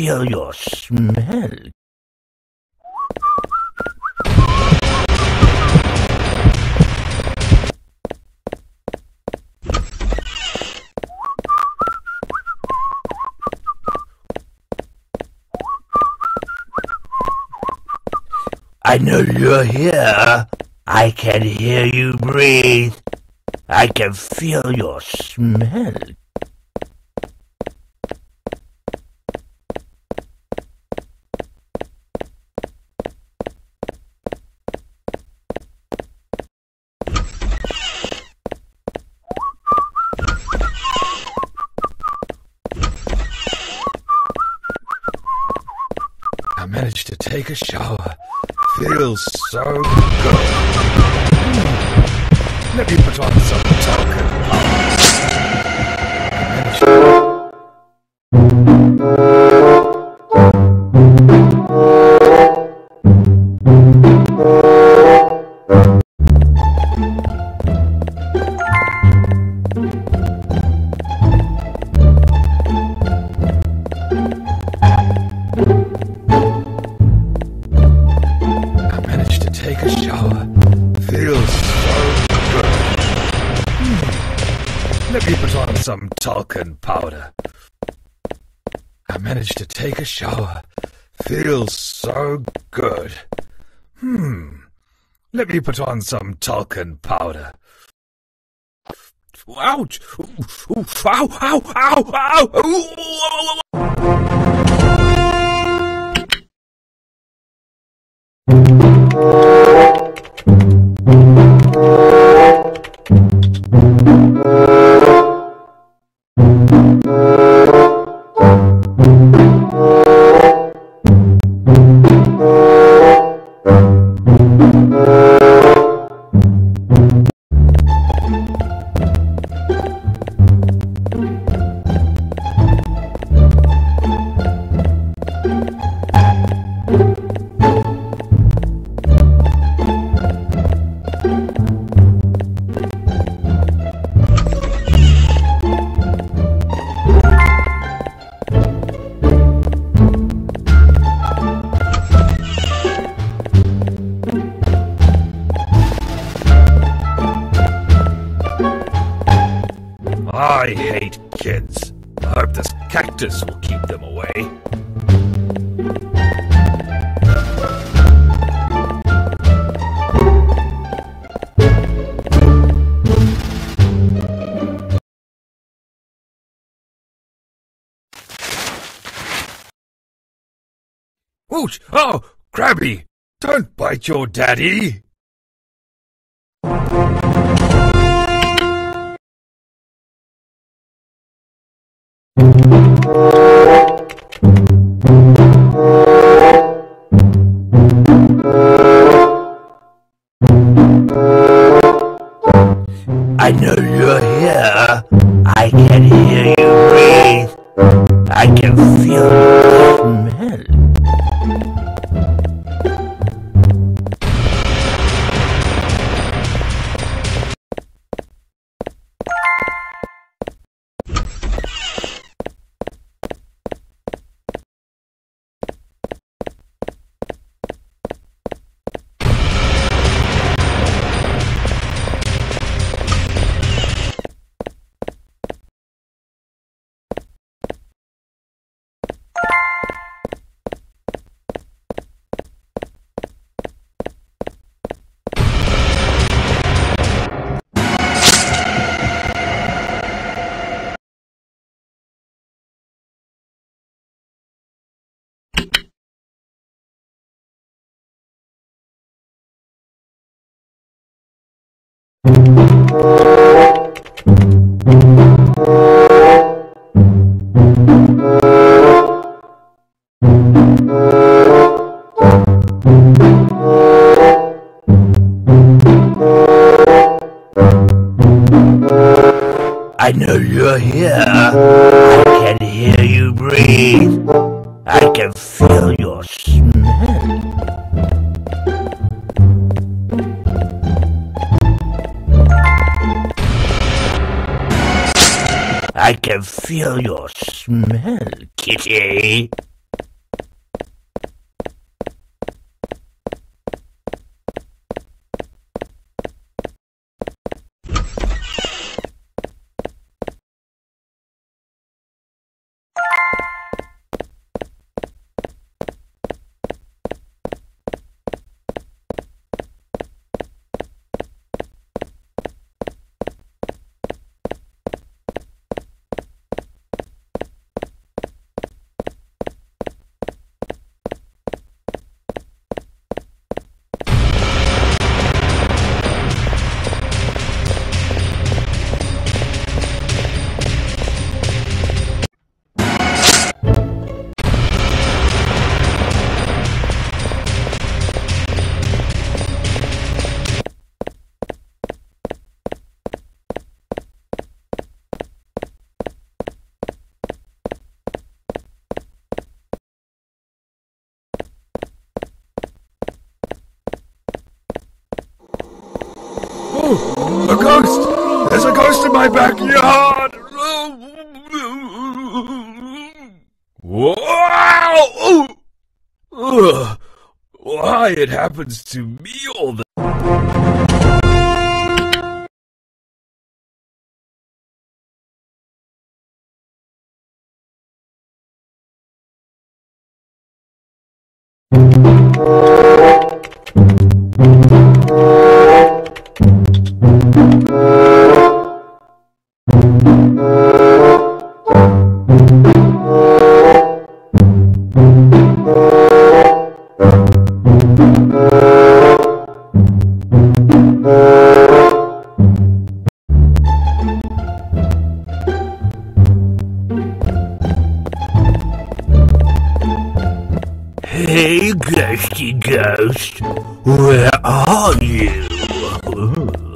feel your smell. I know you're here. I can hear you breathe. I can feel your smell. I managed to take a shower. Feels so good. Let me put on some talcum powder. I managed to take a shower. Feels so good. Hmm. Let me put on some talcum powder. Ouch! Ow! Ow! Ow! Ow, ow, I hate kids. I hope this cactus will keep them away. Ouch! Oh, Krabby! Don't bite your daddy! I know you're here. I can hear you breathe. I can feel your smell. I know you're here. I can hear you breathe. I can can feel your smell, kitty. A ghost! There's a ghost in my backyard! Wow! Ugh. Why it happens to me all the Hey, ghost, where are you?